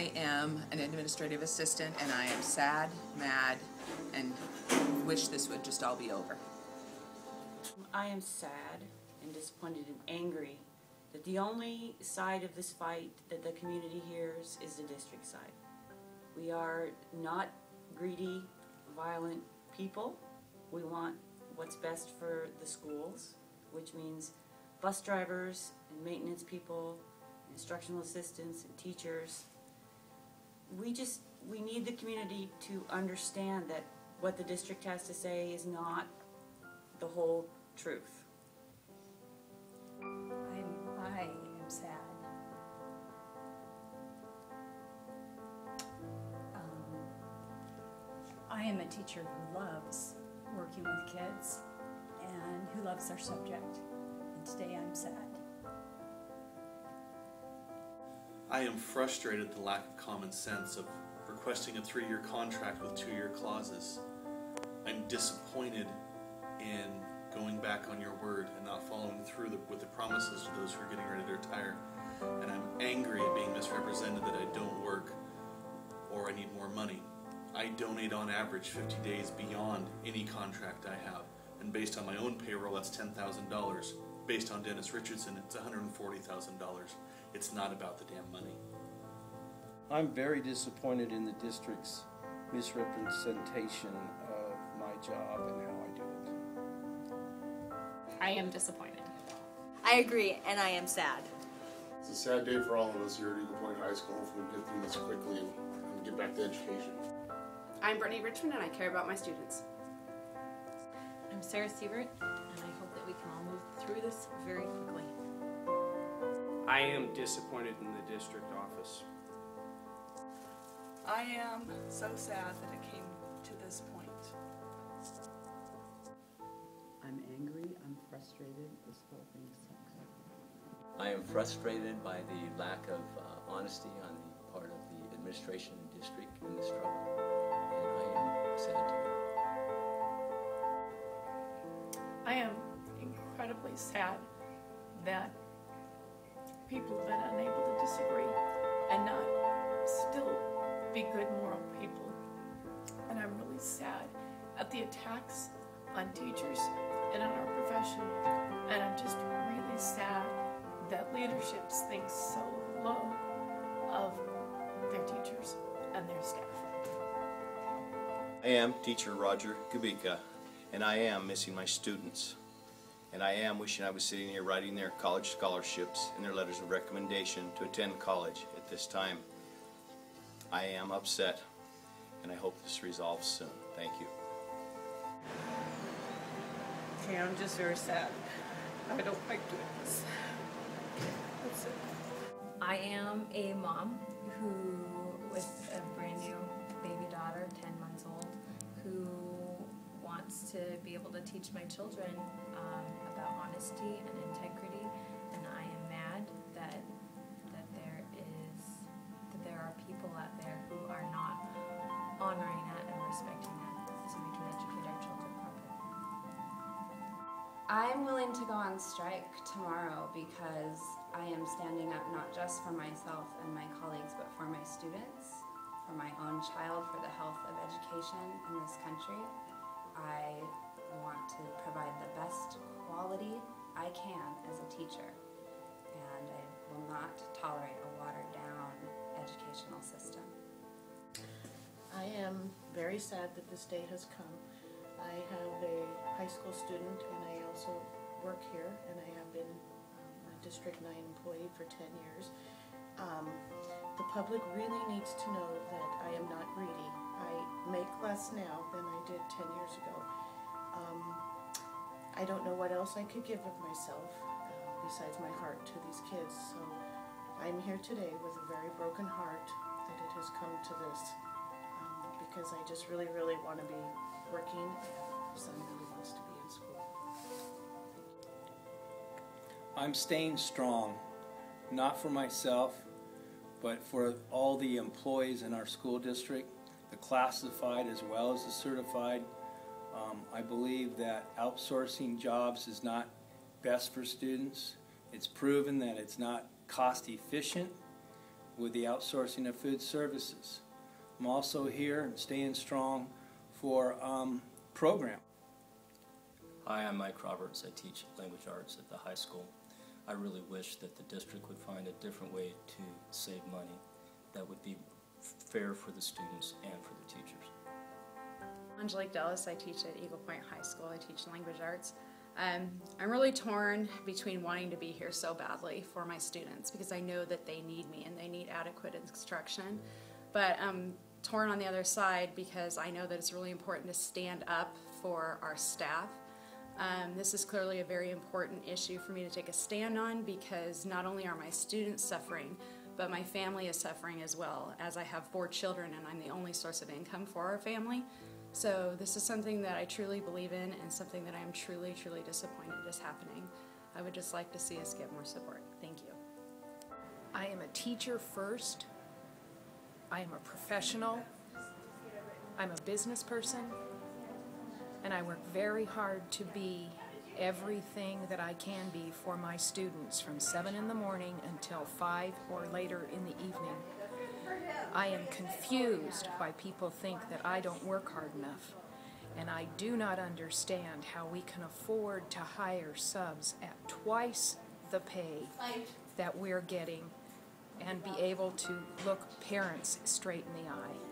I am an administrative assistant and I am sad, mad, and wish this would just all be over. I am sad and disappointed and angry that the only side of this fight that the community hears is the district side. We are not greedy, violent people. We want what's best for the schools, which means bus drivers and maintenance people, instructional assistants and teachers. We just, we need the community to understand that what the district has to say is not the whole truth. I'm, I am sad. Um, I am a teacher who loves working with kids and who loves their subject. And today I'm sad. I am frustrated at the lack of common sense of requesting a three-year contract with two-year clauses. I'm disappointed in going back on your word and not following through the, with the promises to those who are getting ready to retire. And I'm angry at being misrepresented that I don't work or I need more money. I donate on average 50 days beyond any contract I have. And based on my own payroll, that's $10,000. Based on Dennis Richardson, it's $140,000. It's not about the damn money. I'm very disappointed in the district's misrepresentation of my job and how I do it. I am disappointed. I agree, and I am sad. It's a sad day for all of us here at Eagle Point High School. If we get through this quickly and, and get back to education. I'm Brittany Richmond and I care about my students. I'm Sarah Sievert, and I through this very quickly. I am disappointed in the district office. I am so sad that it came to this point. I'm angry, I'm frustrated, this whole thing sucks. I am frustrated by the lack of uh, honesty on the part of the administration and district in this struggle, and I am sad to I am incredibly sad that people have been unable to disagree and not still be good moral people. And I'm really sad at the attacks on teachers and on our profession. And I'm just really sad that leadership thinks so low of their teachers and their staff. I am teacher Roger Kubika, and I am missing my students. And I am wishing I was sitting here writing their college scholarships and their letters of recommendation to attend college at this time. I am upset, and I hope this resolves soon. Thank you. Okay, I'm just very sad. I don't like doing this. That's it. I am a mom who, with a to be able to teach my children um, about honesty and integrity. And I am mad that that there is that there are people out there who are not honoring that and respecting that, so we can educate our children properly. I'm willing to go on strike tomorrow because I am standing up not just for myself and my colleagues, but for my students, for my own child, for the health of education in this country. I want to provide the best quality I can as a teacher, and I will not tolerate a watered down educational system. I am very sad that this day has come. I have a high school student and I also work here and I have been um, a District 9 employee for 10 years. Um, the public really needs to know that I am not greedy. I make less now 10 years ago. Um, I don't know what else I could give of myself uh, besides my heart to these kids. So I'm here today with a very broken heart that it has come to this um, because I just really, really want to be working and son wants to be in school. I'm staying strong, not for myself, but for all the employees in our school district, the classified as well as the certified. Um, I believe that outsourcing jobs is not best for students. It's proven that it's not cost efficient. with the outsourcing of food services. I'm also here and staying strong for um, program. Hi, I'm Mike Roberts. I teach language arts at the high school. I really wish that the district would find a different way to save money that would be fair for the students and for the teachers. Angelique Dellis, I teach at Eagle Point High School. I teach language arts. Um, I'm really torn between wanting to be here so badly for my students because I know that they need me and they need adequate instruction. But I'm torn on the other side because I know that it's really important to stand up for our staff. Um, this is clearly a very important issue for me to take a stand on because not only are my students suffering, but my family is suffering as well, as I have four children and I'm the only source of income for our family. So this is something that I truly believe in and something that I am truly, truly disappointed is happening. I would just like to see us get more support. Thank you. I am a teacher first. I am a professional. I'm a business person. And I work very hard to be everything that I can be for my students from 7 in the morning until 5 or later in the evening. I am confused why people think that I don't work hard enough. And I do not understand how we can afford to hire subs at twice the pay that we're getting and be able to look parents straight in the eye.